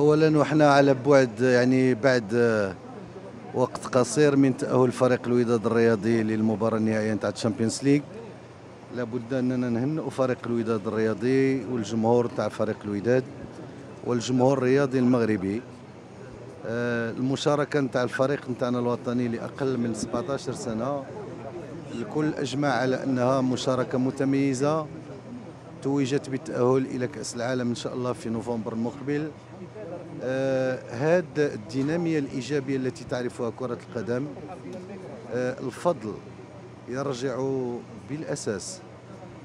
اولا وحنا على بعد يعني بعد وقت قصير من تأهل فريق الوداد الرياضي للمباراة النهائية نتاع الشامبيونز ليغ لابد أننا نهنئ فريق الوداد الرياضي والجمهور تاع فريق الوداد والجمهور الرياضي المغربي. آه، المشاركة نتاع الفريق نتاعنا الوطني لأقل من 17 سنة. الكل أجمع على أنها مشاركة متميزة توجت بالتأهل إلى كأس العالم إن شاء الله في نوفمبر المقبل. هذه الدينامية الإيجابية التي تعرفها كرة القدم آه الفضل يرجع بالأساس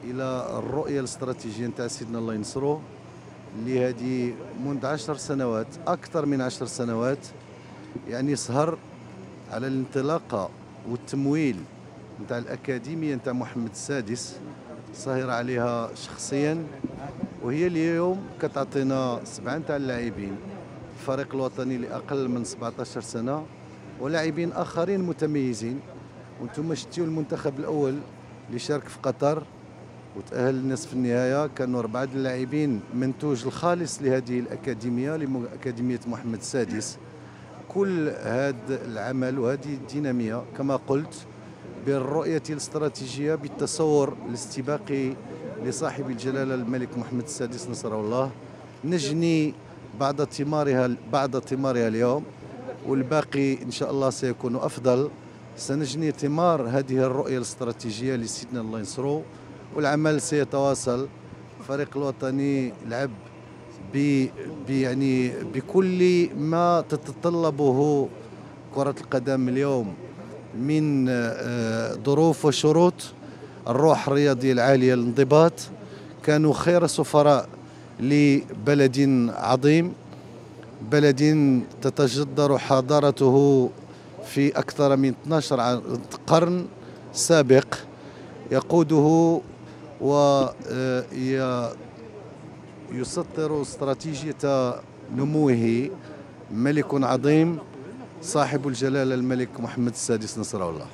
إلى الرؤية الاستراتيجية نتاع سيدنا الله ينصره اللي هذه منذ عشر سنوات أكثر من عشر سنوات يعني سهر على الانطلاقه والتمويل نتاع الأكاديمية نتاع محمد السادس سهر عليها شخصيا وهي اليوم كتعطينا سبعة نتاع اللاعبين. الفريق الوطني لأقل من 17 سنة ولاعبين آخرين متميزين. وأنتم شتيوا المنتخب الأول اللي شارك في قطر وتأهل لنصف النهاية. كانوا أربعة اللاعبين منتوج الخالص لهذه الأكاديمية لأكاديمية محمد السادس كل هذا العمل وهذه الدينامية كما قلت بالرؤية الاستراتيجية بالتصور الاستباقي لصاحب الجلالة الملك محمد السادس نصره الله. نجني بعض ثمارها بعض ثمارها اليوم والباقي إن شاء الله سيكون أفضل. سنجني ثمار هذه الرؤية الاستراتيجية لسيدنا الله ينصره والعمل سيتواصل. الفريق الوطني لعب ب يعني بكل ما تتطلبه كرة القدم اليوم من آه، ظروف وشروط الروح الرياضية العالية الانضباط كانوا خير سفراء لبلد عظيم بلد تتجدر حضارته في أكثر من 12 قرن سابق يقوده ويسطر استراتيجية نموه. ملك عظيم صاحب الجلالة الملك محمد السادس نصر الله.